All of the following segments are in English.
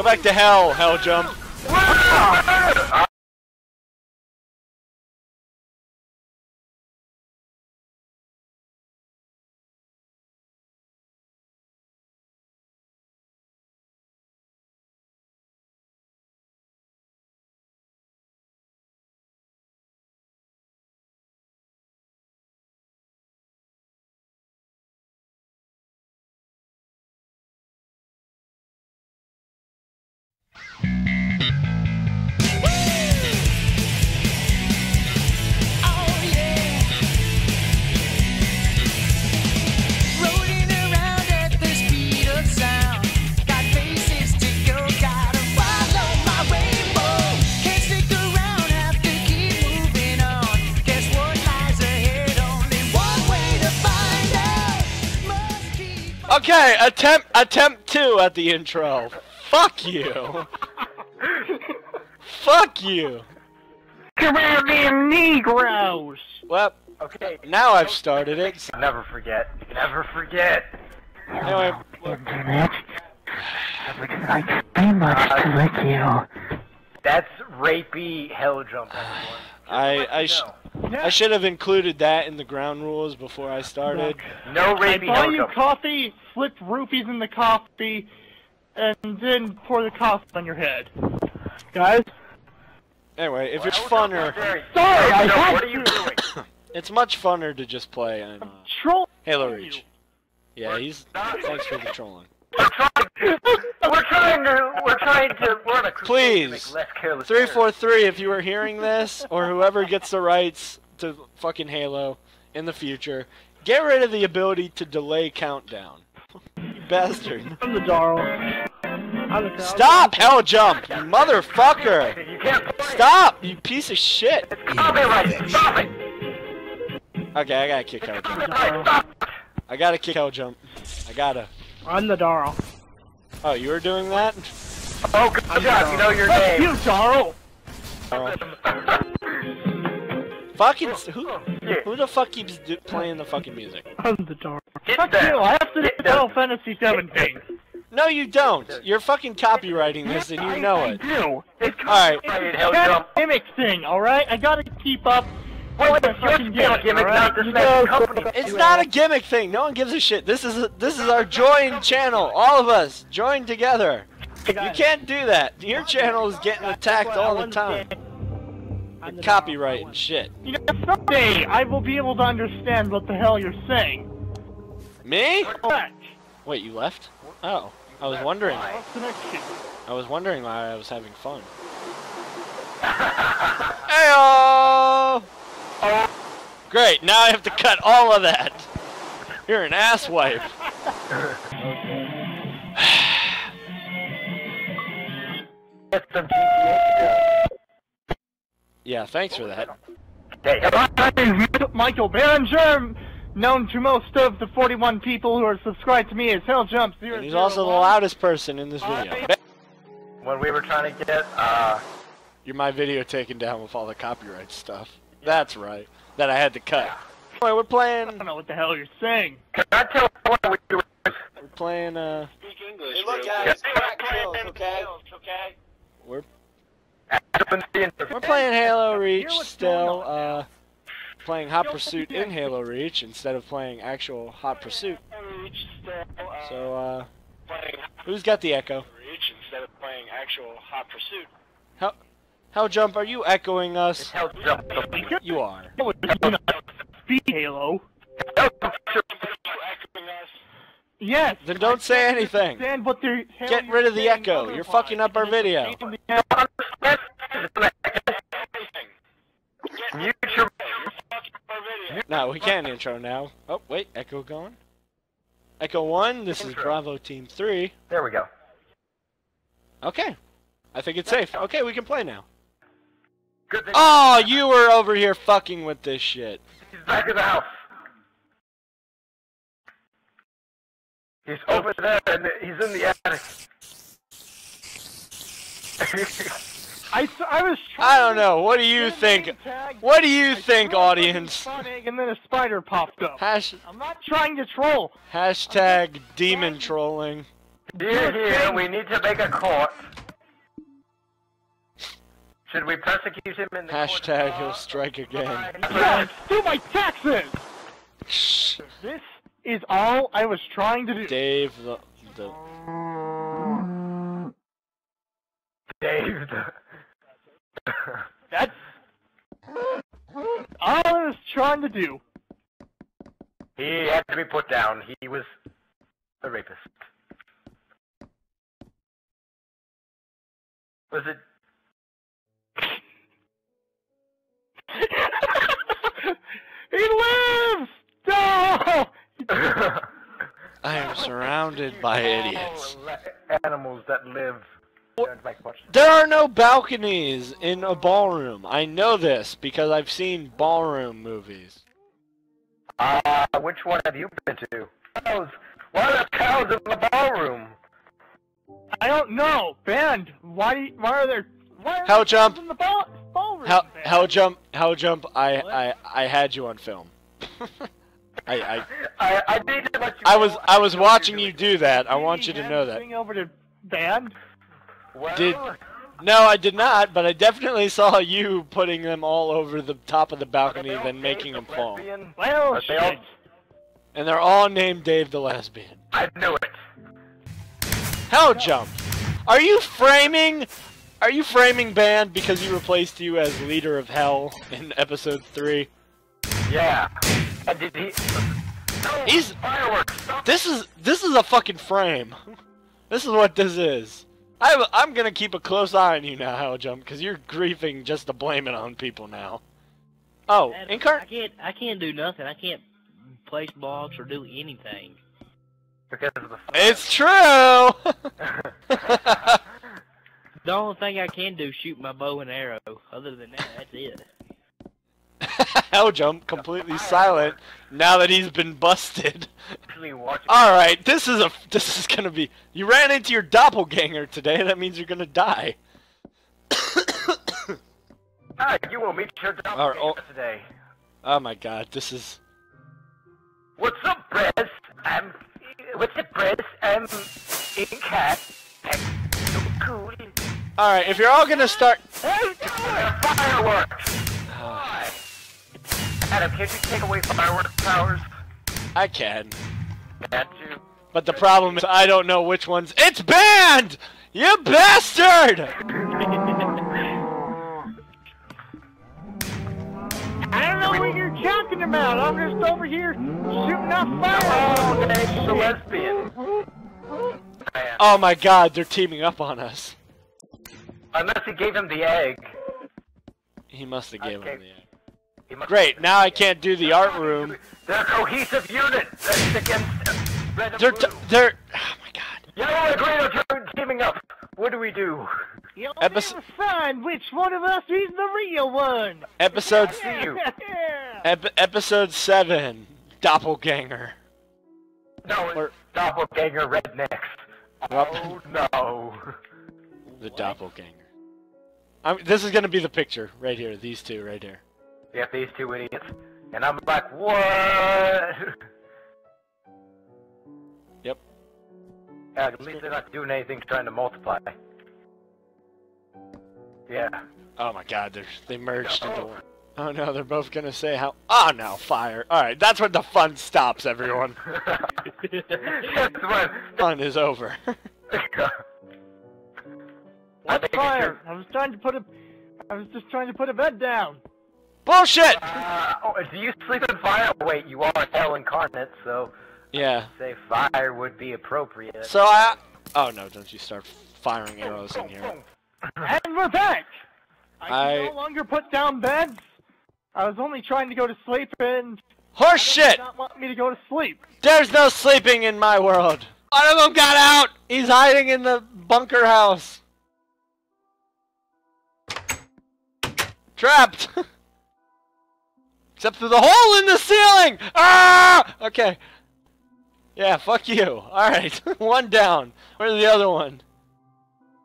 Go back to hell, hell jump. Okay, attempt attempt two at the intro. Fuck you. Fuck you. Come here, them Negroes! Well, Okay. now I've started it. Never forget. Never forget. Anyway, Internet. I would like very much to let you. That's rapey hell jump, everyone. I I, sh I should have included that in the ground rules before I started. No I buy hell you jump. coffee, flip rupees in the coffee, and then pour the coffee on your head. Guys? Anyway, if it's Hell funner, jump is very- Sorry, I No, have What are you doing? it's much funner to just play on uh, Troll. Halo Reach. Yeah, he's thanks for the trolling. We're trying, to. We're trying to. We're on a crusade to Please. make less careless. Three errors. four three. If you are hearing this, or whoever gets the rights to fucking Halo in the future, get rid of the ability to delay countdown. You bastard. I'm the Darl. I'm the Stop, hell jump, you motherfucker! You can't. Stop, you piece of shit. It's copyright. Stop it. Okay, I gotta kick hell jump. I gotta kick hell jump. I gotta. I'm the Darl. Oh, you were doing that? Oh, good job. You know your Fuck name. you, Darl! Fucking who? Who the fuck keeps do, playing the fucking music? I'm the Darl. Get Fuck that. you, I have to do Get that. Final Fantasy 17. No, you don't. You're fucking copywriting this, and you know I it. do. It's Alright. copyrighted hell That jump. gimmick thing, alright? I gotta keep up. Well, it's my your fucking skill gimmick, not the alright? same company. It's not a gimmick thing. No one gives a shit. This is a, this is our join channel. All of us join together. You can't do that. Your channel is getting attacked all the time. Copyright and shit. You know, someday I will be able to understand what the hell you're saying. Me? Wait, you left? Oh, I was wondering. I was wondering why I was having fun. Great. Now I have to cut all of that. You're an asswipe. Get. Yeah, thanks for that. Hey, My name is Michael Behringer, known to most of the 41 people who are subscribed to me as Hell Jump Zero. And he's also the loudest person in this video. when we were trying to get, uh, You're my video taken down with all the copyright stuff. That's right. That I had to cut. Anyway, we're playing. I playing. don't know what the hell you're saying. can I tell what we were We're playing. Uh, Hey, look, guys, crack kills, okay? we're we're playing Halo Reach still. Uh, playing Hot Pursuit in Halo Reach instead of playing actual Hot Pursuit. So, uh, who's got the echo? Reach instead of playing actual hot pursuit. How, how jump? Are you echoing us? Hell jump. You are. It was not Speed Halo. Echoing us. Yes. Then don't say anything. Understand what the hell Get rid of the echo. You're fucking up our video. Mute. No, we can't intro now. Oh, wait, echo gone. Echo 1, this is Bravo Team 3. There we go. Okay. I think it's safe. Okay, we can play now. Good thing Oh, you were over here fucking with this shit. he's back in the house. He's over there, and he's in the attic. I, s- I was I don't know. What do you think? What do you I think, audience? funny, And then a spider popped up. Hash, I'm not trying to troll. hashtag demon trolling. Here, here, we need to make a court. Should we persecute him in the Hashtag court? he'll strike again. Yes, do my taxes! Shh. This is all I was trying to do. Dave the the Dave. That's all I was trying to do. he had to be put down. He was a rapist. Was it? He lives! No! I am surrounded by idiots. Animals that live. Don't make much. There are no balconies in a ballroom. I know this because I've seen ballroom movies. Uh, which one have you been to? Cows. Why are there cows in the ballroom? I don't know. Band, why why are there why are Hell jump. the ball, ballroom? How Band? how jump how jump I I I had you on film. I I I, I need to let you I was I was watching you're you doing. do that. I want you to know the that. thing over to band. Well, Did- No, I did not, but I definitely saw you putting them all over the top of the balcony, they then making gay, them fall. lesbian? Well, they all- And they're all named Dave the Lesbian. I knew it. Hell jump. Are you framing? Are you framing band because he replaced you as leader of hell in episode three? Yeah. And did he? No, He's- fireworks. Stop. This is this is a fucking frame. This is what this is. I, I'm gonna keep a close eye on you now, Hell Jump, because you're griefing just to blame it on people now. Oh, I can't. I can't do nothing. I can't place blocks or do anything. Because of the. It's true. The only thing I can do is shoot my bow and arrow. Other than that, that's it. Hell Jump completely silent now that he's been busted. All right, this is a this is gonna be. You ran into your doppelganger today. That means you're gonna die. Ah, you will meet your doppelganger Alright, oh. today. Oh my god, this is. What's up, Brez? I'm. What's up, Brez? I'm in cat. Cool. All right, if you're all gonna start. Fireworks. Why? Adam, can't you take away fireworks powers? I can, Can't you? but the problem is I don't know which ones. It's banned. You bastard! I don't know what you're talking about. I'm just over here shooting off Oh, fireworks. Dave's a lesbian. Oh my god, they're teaming up on us. Unless he gave him the egg. He must have given Okay. him the egg. Great, now I can't do the art room. They're a cohesive unit that's against red and They're blue. they're. Oh my god. Yellow and green are teaming up. What do we do? You'll Epis- never find which one of us is the real one. Episode See you. ep- episode seven. Doppelganger. No, it's Or- doppelganger rednecks. Oh no. The doppelganger. I mean, this is gonna be the picture right here. These two right here. Have these two idiots. And I'm like, what? Yep. Yeah, at least they're not doing anything trying to multiply. Yeah. Oh my god, they're, they merged into one. Oh no, they're both gonna say how. Oh no, fire. Alright, that's when the fun stops, everyone. Fun is over. What's think fire? I was trying to put a, I was just trying to put a bed down. Bullshit! Uh, oh, do you sleep in fire? Wait, you are hell incarnate, so Yeah. say fire would be appropriate. So I. Oh no, don't you start firing arrows in here. And we're back. I can I- no longer put down beds. I was only trying to go to sleep, and Horse Adam did shit! not want me to go to sleep. There's no sleeping in my world. One of them got out. He's hiding in the bunker house. Trapped. Except through the hole in the ceiling. Ah! Okay. Yeah, fuck you. All right, one down. Where's the other one?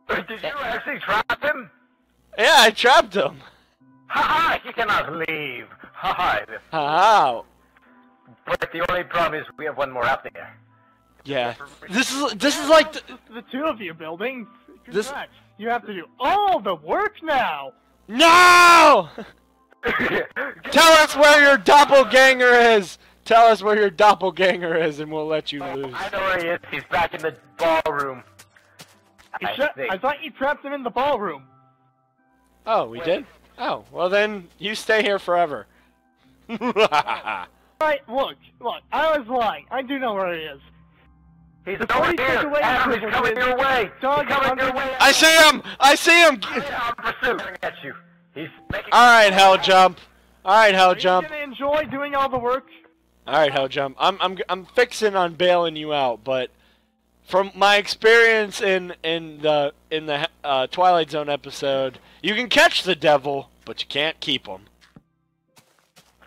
Did you actually trap him? Yeah, I trapped him. Ha ha! He cannot leave. Ha ha! How? But the only problem is we have one more out there. Yeah. This is this is like the, the two of you building. This- You have to do all the work now. No! Tell us where your doppelganger is! Tell us where your doppelganger is and we'll let you lose. I know where he is. He's back in the ballroom. I. I thought you trapped him in the ballroom. Oh, we did? Oh, well then, you stay here forever. Right, look, look, I was lying. I do know where he is. He's Before over he here. away Adam, he's coming privileges, your way. Doug, he's coming I'm your way. I see him! I see him! Yeah, I'm pursuing at you. He's making. Alright, Hell Jump. Alright, Hell Are you Jump. gonna enjoy doing all the work? Alright, Hell Jump. I'm, I'm, I'm fixing on bailing you out, but from my experience in, in the, in the uh, Twilight Zone episode, you can catch the devil, but you can't keep him.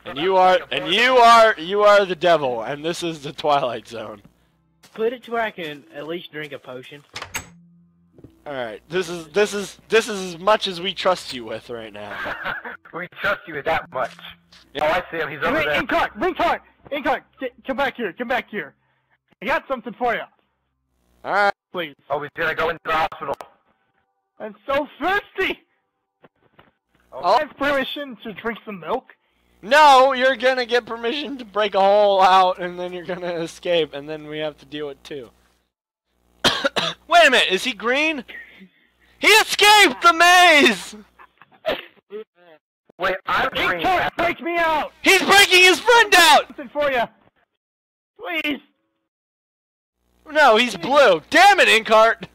And you are, and you are, you are the devil, and this is the Twilight Zone. Put it to where I can at least drink a potion. All right, this is this is this is as much as we trust you with right now. we trust you with that much. Yeah. Oh, I see him. He's over Wait, there. Inkart, Inkart, Inkart, get, come back here, come back here. I got something for you, All right, please. Oh, he's gonna go into the hospital. I'm so thirsty. Oh. I have permission to drink some milk. No, you're gonna get permission to break a hole out, and then you're gonna escape, and then we have to deal with two. Wait a minute, is he green? He escaped the maze. Wait, I'm green. Inkart, break me out. He's breaking his friend out. Something for you, please. No, he's blue. Damn it, Inkart.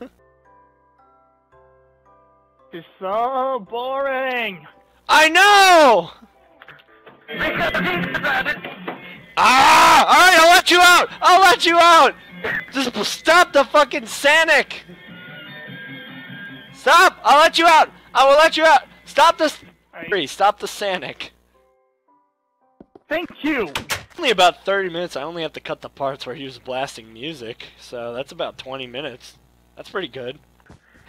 It's so boring. I know. Because he's rabbit. Ah! All right, I'll let you out. I'll let you out. Just stop the fucking Sanic. Stop! I'll let you out. I will let you out. Stop this. I- Stop the Sanic. Thank you. Only about 30 minutes. I only have to cut the parts where he was blasting music, so that's about 20 minutes. That's pretty good.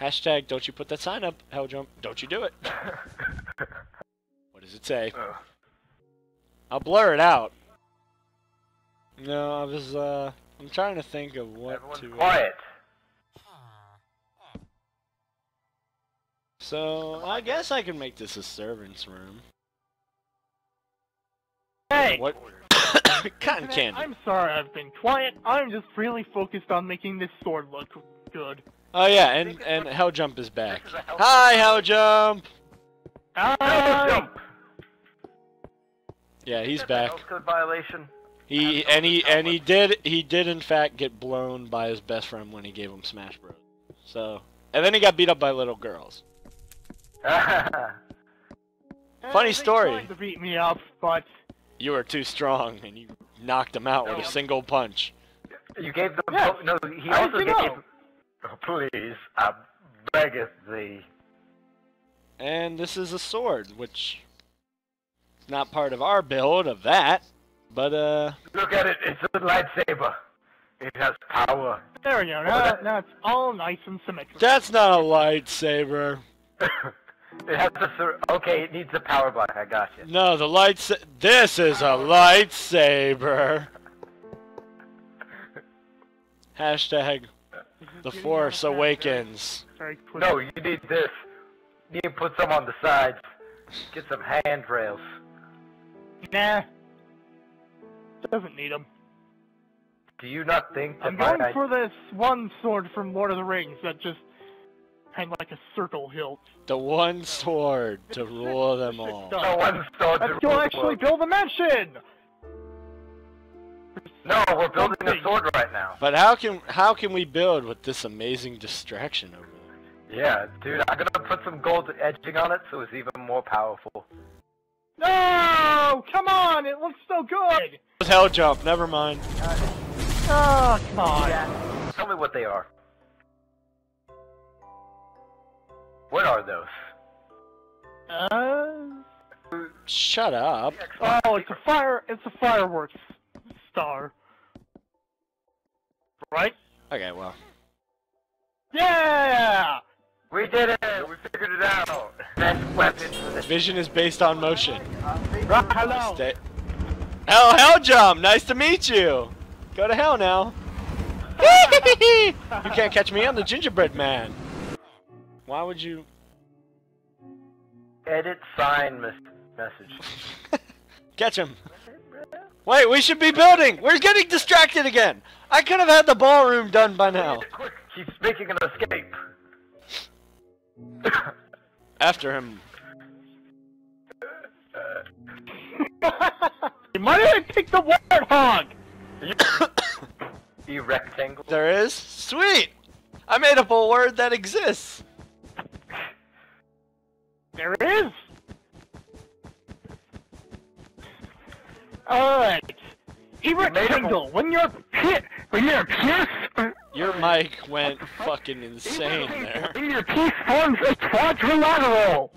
Hashtag don't you put that sign up, hell jump. Don't you do it. What does it say? Ugh. I'll blur it out. No, I was, uh, I'm trying to think of what Everyone's to. uh, quiet. So, I guess I can make this a servant's room. Hey. What? Cotton candy. I'm sorry I've been quiet. I'm just really focused on making this sword look good. Oh yeah, and and Hell Jump is back. Hi, Hell Jump. Hi. Jump. Yeah, he's That's a back. health code violation. He and he and he did he did in fact get blown by his best friend when he gave him Smash Bros. So and then he got beat up by little girls. Funny They story. tried to beat me up, but You were too strong and you knocked him out with a single punch. you gave them. Yes. No, he How also gave. know? Oh, please, I beggeth thee. And this is a sword, which is not part of our build of that, but uh Look at it. It's a lightsaber. It has power. there we go. Now, now it's all nice and symmetrical. that's not a lightsaber. it has a. Okay, it needs a power block. I got you. No, the lights. This is a lightsaber. Hashtag the Force Awakens. No, you need this. You need to put some on the sides. Get some handrails. Nah. Doesn't need them. Do you not think that I'm my going for this one sword from Lord of the Rings that just had like a circle hilt. The one sword to rule them all. no one sword to Let's go actually build a mansion! No, we're building a sword right now. But how can how can we build with this amazing distraction over there? Yeah, dude, I'm gonna put some gold edging on it so it's even more powerful. No! Come on! It looks so good! Hell jump. Never mind. Oh, come on. Yeah. Tell me what they are. What are those? Uh, Shut up. oh, it's a fire. It's a fireworks star. Right? Okay, well. Yeah! We did it! We figured it out! Vision is based on motion. Right, hello. Stay. Hell, hell jump. Nice to meet you. Go to hell now. you can't catch me. I'm the gingerbread man. Why would you? Edit sign mes- message. Catch him. Wait, we should be building. We're getting distracted again. I could have had the ballroom done by now. Quick, she's making an escape. After him. Why did I pick the warthog? you rectangle. There is? Sweet! I made up a word that exists. There is. Alright. E-rectangle, when you're pit, when you're pierced, Your mic went fucking insane there. when your piece forms a quadrilateral.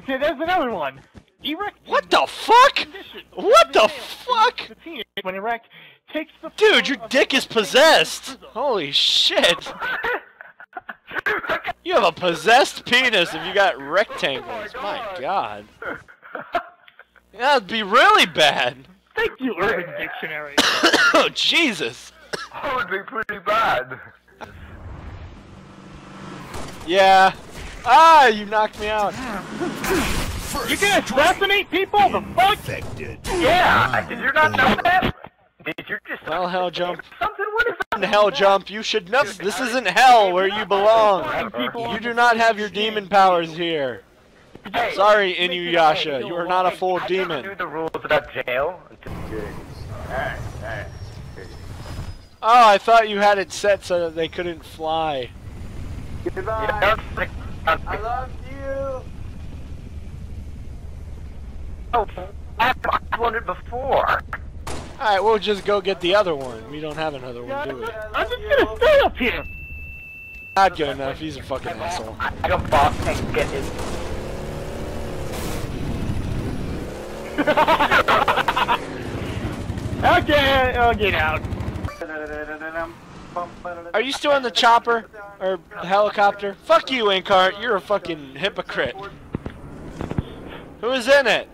Okay, there's another one. E-rectangle. What the fuck? condition. What the fuck? The penis, when erect, takes the Dude, your dick is possessed. Holy shit. You have a possessed penis if you got rectangles. Oh my god. That'd be really bad. Thank you, Urban Dictionary. oh, Jesus. That would be pretty bad. Yeah. Ah, you knocked me out. you can assassinate people? The fuck? Yeah, did you not know that? Did you just Well, hell jump. something? What is In hell jump, you should know. This isn't hell where you belong. You do not have your demon powers here. Hey, Sorry, Inuyasha, you are not a full demon. I don't do the rules about jail. Oh, I thought you had it set so that they couldn't fly. I I love you. Oh, I've wondered before. Alright, we'll just go get the other one. We don't have another one, do we? I'm just gonna stay up here. Not good enough, he's a fucking asshole. I don't boss and get it. Okay, I'll get out. Are you still in the chopper? Or the helicopter? Fuck you, Inkart, you're a fucking hypocrite. Who is in it?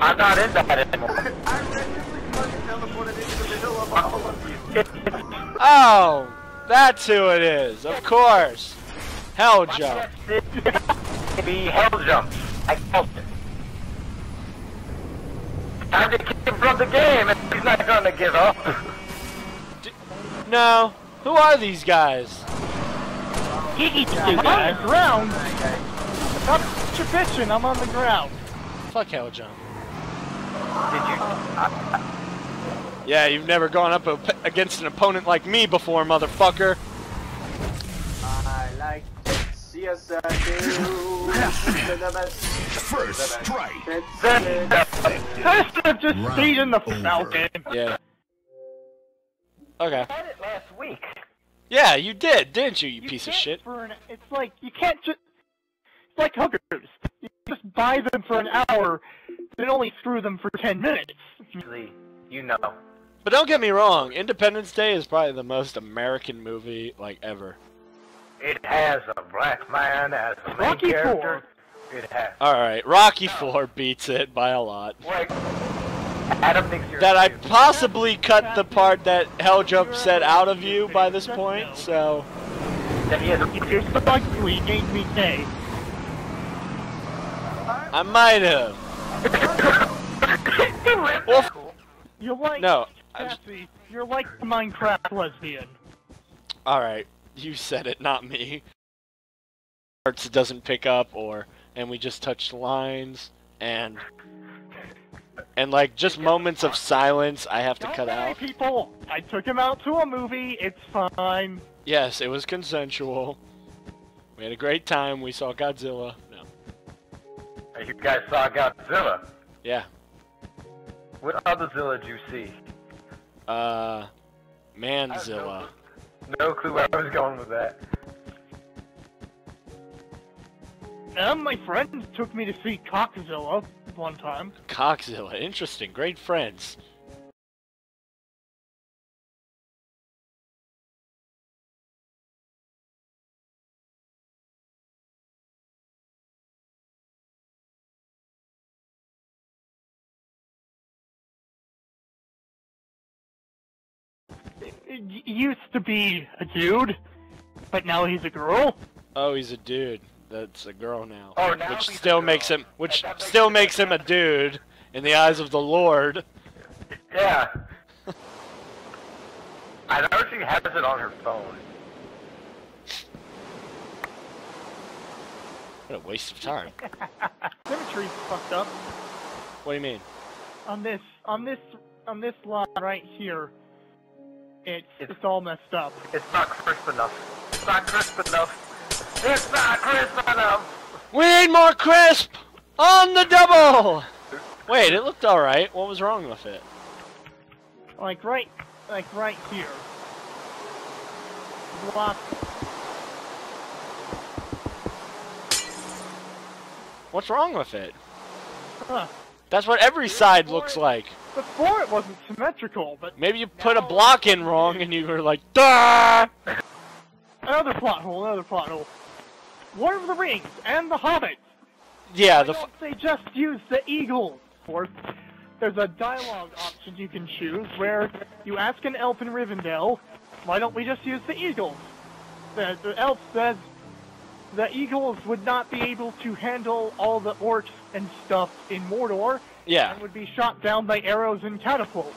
I'm not in that anymore. I randomly fucking teleported into the middle of all of you. Oh, that's who it is, of course. Hell jump. Be hell jump. I felt it. Time to kick him from the game, and he's not gonna give up. No. Who are these guys? Kiki, I'm on the ground. Stop your bitching, I'm on the ground. Fuck hell jump. Did you? Yeah, you've never gone up against an opponent like me before, motherfucker. I like CSI. First strike. I should have just stayed in the Falcon. Yeah. Okay. I had it last week. Yeah, you did, didn't you, you You piece of can't shit? For an, it's like you can't just. It's like hookers. You just buy them for an hour, then only screw them for ten minutes. You know. But don't get me wrong, Independence Day is probably the most American movie, like, ever. It has a black man as the main Rocky character. It has. Alright, Rocky 4 beats it by a lot. Like, Adam thinks you're. That I cute. possibly cut the part that Hell Jump said out of you by this point, so... That he has. If you're so ugly, make me gay. I might have. Well, You're like no. Cassie. You're like the Minecraft lesbian. Alright, you said it, not me. Parts doesn't pick up, or... And we just touched lines, and... And, like, just moments of silence I have to Don't cut out. people. I took him out to a movie. It's fine. Yes, it was consensual. We had a great time. We saw Godzilla. No. You guys saw Godzilla. Yeah. What other Zilla did you see? Uh, Manzilla. No clue where I was going with that. Um, my friends took me to see Cockzilla one time. Coxzilla. Interesting. Great friends. It used to be a dude, but now he's a girl. Oh, he's a dude. That's a girl now. Oh, now which still makes him which still makes him a dude in the eyes of the Lord. Yeah. I know she has it on her phone. What a waste of time. Symmetry's fucked up. What do you mean? On this, on this, on this line right here, it's It's- it's all messed up. It's not crisp enough. It's not crisp enough. It's not crisp enough. We need more crisp on the double. Wait, it looked all right. What was wrong with it? Like right, like right here. Block. What's wrong with it? Huh. That's what every side looks like. Before it wasn't symmetrical, but Maybe you put a block in wrong and you were like, Duh! another plot hole, another plot hole. Lord of the Rings and the Hobbit. Yeah, Why the f- don't they just use the eagles? Fourth, there's a dialogue option you can choose where you ask an elf in Rivendell, why don't we just use the eagles? The, the elf says the eagles would not be able to handle all the orcs and stuff in Mordor yeah, and would be shot down by arrows and catapults.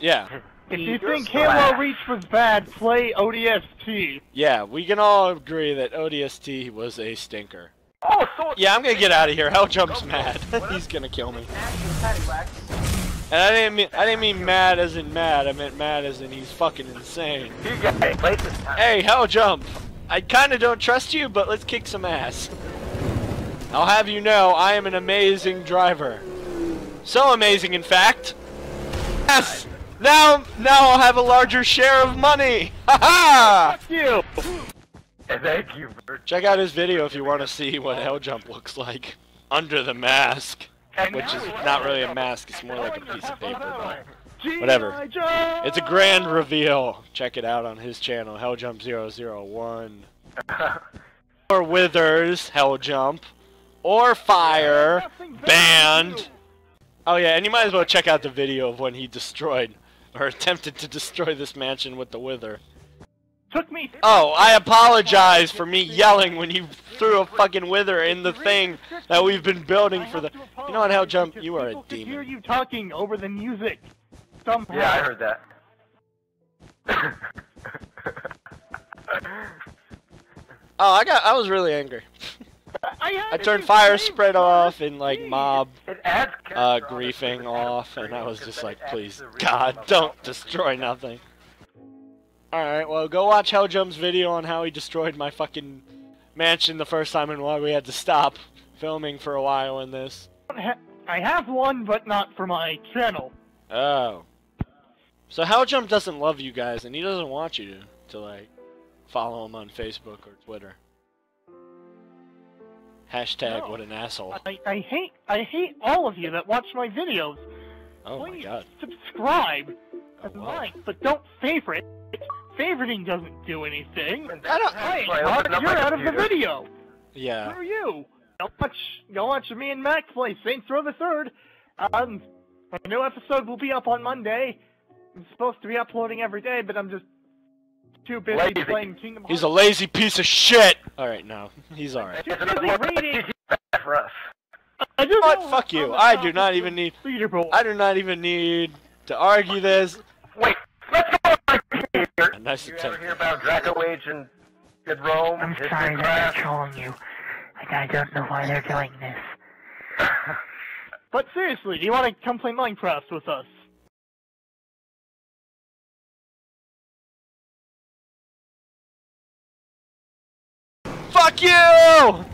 yeah, If you think slash. Halo Reach was bad, play ODST. yeah. We can all agree that ODST was a stinker. Oh, so Yeah, I'm gonna get out of here. Helljump's mad. He's gonna kill me. And I didn't mean I didn't mean mad as in mad. I meant mad as in he's fucking insane. You guys play this time. Hey, Helljump, I kinda don't trust you, but let's kick some ass. I'll have you know I am an amazing driver. So amazing, in fact. Yes! Now, now I'll have a larger share of money! Ha ha! You! Thank you, Bert. Check out his video if you want to see what Hell Jump looks like. Under the mask. Which is not really a mask, it's more like a piece of paper, but Whatever. It's a grand reveal. Check it out on his channel, Helljump001. Or Withers, Helljump. Or Fire, Banned. Oh yeah, and you might as well check out the video of when he destroyed, or attempted to destroy this mansion with the Wither. Took me. Oh, I apologize for me yelling when you threw a fucking Wither in the thing that we've been building for the... You know what, Hell Jump? You are a demon. hear you talking over the music. Somehow. Yeah, I heard that. Oh, I got. I was really angry. I, I turned fire spread off and like mob uh, griefing off, and I was just like, please, God, don't destroy nothing. Alright, well, go watch Helljump's video on how he destroyed my fucking mansion the first time and why we had to stop filming for a while in this. I have one, but not for my channel. Oh. So Helljump doesn't love you guys, and he doesn't want you to, to like, follow him on Facebook or Twitter. Hashtag No. what an asshole. I, I hate I hate all of you that watch my videos. Oh my Please god. subscribe Oh, and wow. like, but don't favorite. Favoriting doesn't do anything. And I don't- Hey, Mark, you're my out of the video. Yeah. Who are you? Go watch, go watch me and Mac play Saints Row the Third. Um, a new episode will be up on Monday. I'm supposed to be uploading every day, but I'm just too busy Lazy. playing Kingdom Hearts. He's a lazy piece of shit! Alright, no. He's alright. Too busy reading. for us. I just What? Fuck you. I'm I the do not even need- I do not even need to argue this. Wait, let's go over here. A nice You ever hear about Draco Age and in Rome? I'm history sorry that class? they're trolling you. Like, I don't know why they're doing this. But seriously, do you want to come play Minecraft with us? Fuck you!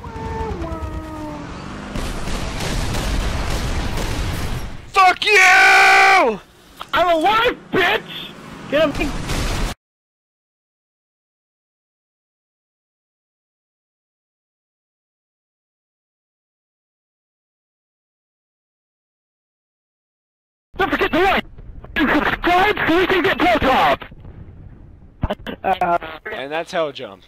Fuck you! I'm alive, bitch! Get him. Don't forget to like and subscribe so we can get top. Uh, And that's Hell Jump.